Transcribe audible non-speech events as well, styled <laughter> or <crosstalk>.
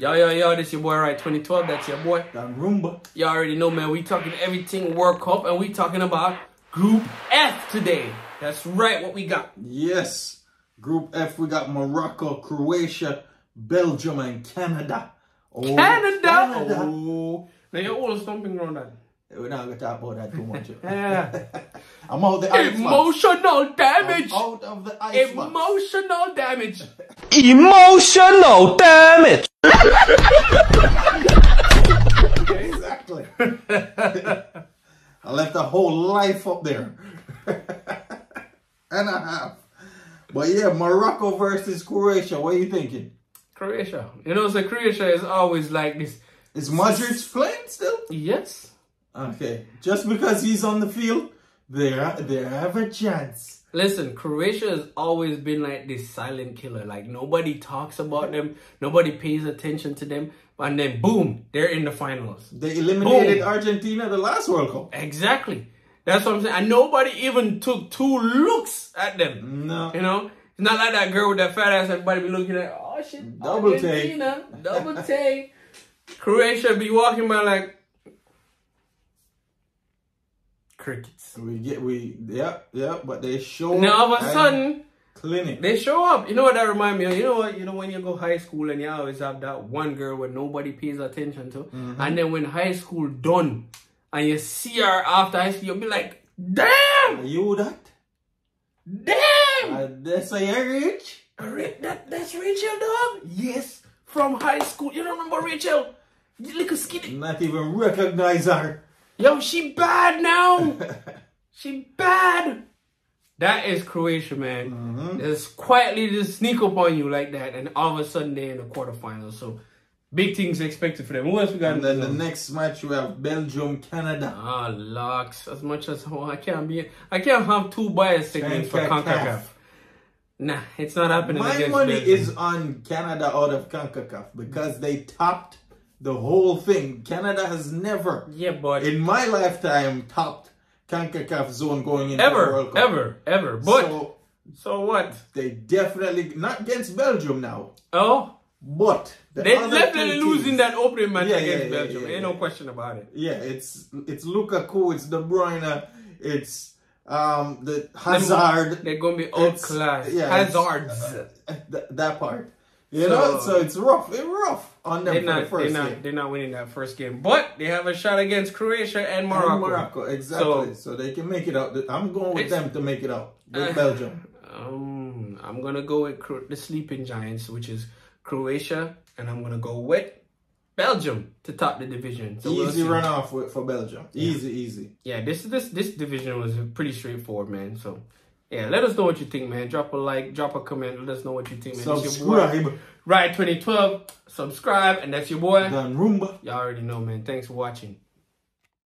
Yo, yo, yo, this your boy, right? 2012, that's your boy. Dan Roomba. Y'all already know, man. We talking everything World Cup, and we talking about Group F today. That's right, what we got. Yes. Group F, we got Morocco, Croatia, Belgium, and Canada. Oh, Canada? Canada. Oh. Now, you're all stomping around that. We're not going to talk about that too much. <laughs> yeah. I'm out the ice Emotional damage. I'm out of the ice Emotional damage. <laughs> Emotional damage. exactly. <laughs> I left a whole life up there. <laughs> and a half. But yeah, Morocco versus Croatia. What are you thinking? Croatia. You know, so Croatia is always like this. Is Modric playing still? Yes. Okay. Just because he's on the field, they they have a chance. Listen, Croatia has always been like this silent killer. Like nobody talks about them, nobody pays attention to them, and then boom, they're in the finals. They eliminated boom. Argentina the last World Cup. Exactly. That's what I'm saying. And nobody even took two looks at them. No. You know? It's not like that girl with that fat ass everybody be looking at, oh shit, double Argentina, take. Double take. <laughs> Croatia be walking by like, crickets. We get we yeah yeah, but they show now all of a sudden clinic. They show up. You know what that remind me of? You know what? You know when you go high school and you always have that one girl where nobody pays attention to, mm-hmm. and then when high school done and you see her after high school, you'll be like, damn. Are you that? Damn. Uh, that's a rich. That that's Rachel dog. Yes, from high school. You don't remember Rachel? You look skinny. Not even recognize her. Yo, she bad now. <laughs> she bad. That is Croatia, man. Mm-hmm. Just quietly just sneak up on you like that, and all of a sudden they're in the quarterfinals. So big things expected for them. Who else we got? And then the next match we have Belgium, Canada. Ah, locks. As much as oh, I can't be, I can't have two bias segments for Concacaf. Nah, it's not happening. My money Belgium. is on Canada out of Concacaf because they topped the whole thing. Canada has never, yeah, but in my lifetime, topped CONCACAF zone going into ever, the World Cup. Ever, ever, But so, so what? They definitely not against Belgium now. Oh, but the they definitely losing that opening match yeah, against yeah, yeah, Belgium. Ain't no question about it. Yeah, it's it's Lukaku, it's De Bruyne, it's um the Hazard. They're gonna be outclassed. Yeah, Hazards. Uh, uh, that part. You so, know, so it's rough. It's rough on them they're not, the first they're not, game. They're not winning that first game, but they have a shot against Croatia and Morocco. And Morocco, exactly. So, so, they can make it out. I'm going with them to make it out. With uh, <laughs> Belgium. Um, I'm gonna go with the sleeping giants, which is Croatia, and I'm gonna go with Belgium to top the division. So easy we'll runoff for Belgium. Easy, easy. Yeah, this this this division was pretty straightforward, man. So yeah, let us know what you think, man. Drop a like, drop a comment. Let us know what you think, man. Subscribe. Right 2012. Subscribe, and that's your boy. Dan Roomba. Y'all already know, man. Thanks for watching.